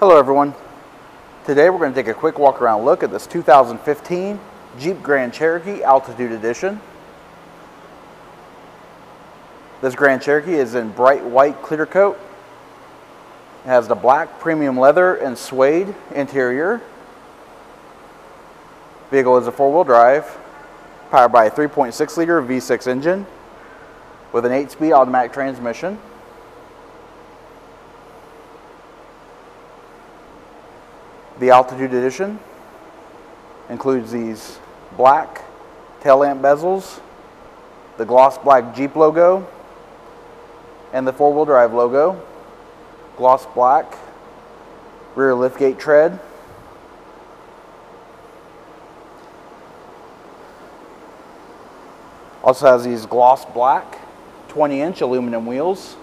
Hello everyone. Today we're going to take a quick walk around look at this 2015 Jeep Grand Cherokee Altitude Edition. This Grand Cherokee is in bright white clear coat. It has the black premium leather and suede interior. Vehicle is a four-wheel drive, powered by a 3.6 liter V6 engine with an 8-speed automatic transmission. The Altitude Edition includes these black tail lamp bezels, the gloss black Jeep logo, and the four-wheel drive logo, gloss black, rear liftgate tread, also has these gloss black 20 inch aluminum wheels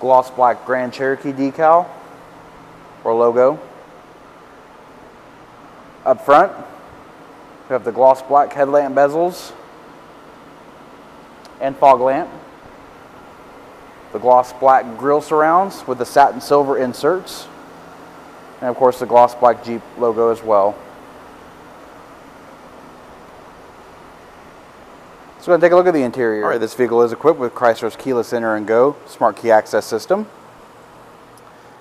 gloss black Grand Cherokee decal or logo. Up front, we have the gloss black headlamp bezels and fog lamp. The gloss black grille surrounds with the satin silver inserts. And of course the gloss black Jeep logo as well. So we're going to take a look at the interior. All right, this vehicle is equipped with Chrysler's keyless enter and go smart key access system.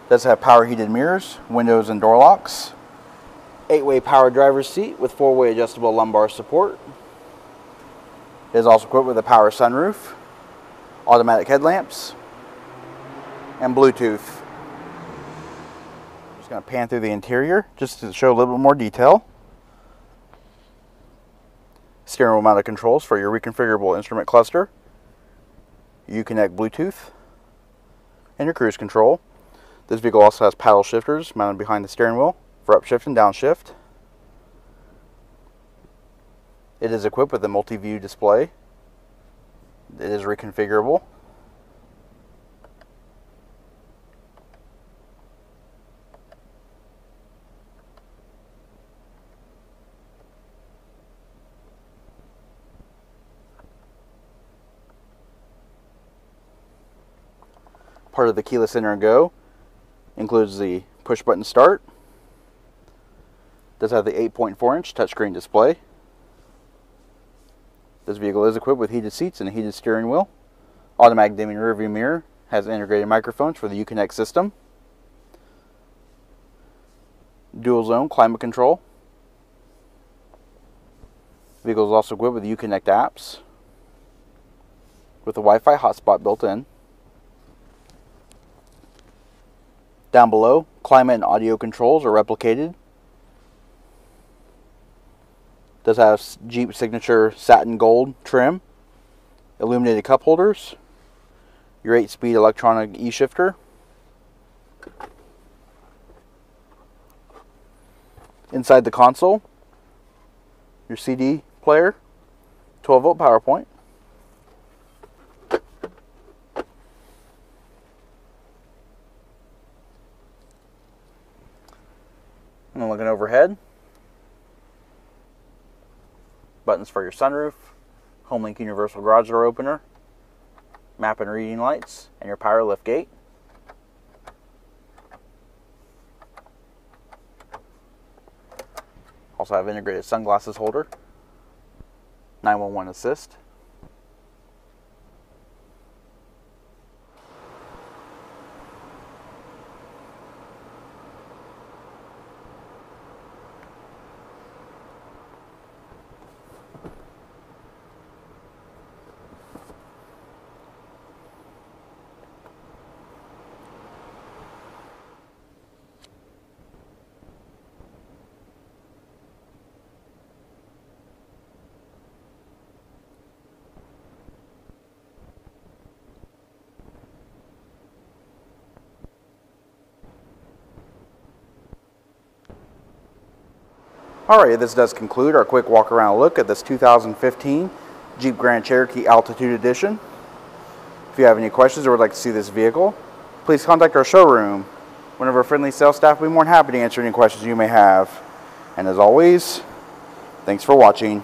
It does have power heated mirrors, windows and door locks. Eight-way power driver's seat with four-way adjustable lumbar support. It is also equipped with a power sunroof, automatic headlamps, and Bluetooth. Just going to pan through the interior just to show a little bit more detail steering wheel mounted controls for your reconfigurable instrument cluster, Uconnect Bluetooth, and your cruise control. This vehicle also has paddle shifters mounted behind the steering wheel for upshift and downshift. It is equipped with a multi-view display. It is reconfigurable. Part of the keyless enter and go includes the push button start. Does have the 8.4 inch touchscreen display. This vehicle is equipped with heated seats and a heated steering wheel. Automatic dimming rearview mirror has integrated microphones for the Uconnect system. Dual zone climate control. Vehicle is also equipped with Uconnect apps with a Wi-Fi hotspot built in Down below, climate and audio controls are replicated. Does have Jeep signature satin gold trim, illuminated cup holders, your 8-speed electronic e-shifter, inside the console, your CD player, 12 volt power point, overhead, buttons for your sunroof, HomeLink universal garage door opener, map and reading lights, and your power lift gate. Also have integrated sunglasses holder, 911 assist. Alright, this does conclude our quick walk around look at this 2015 Jeep Grand Cherokee Altitude Edition. If you have any questions or would like to see this vehicle, please contact our showroom. One of our friendly sales staff will be more than happy to answer any questions you may have. And as always, thanks for watching.